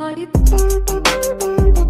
Are you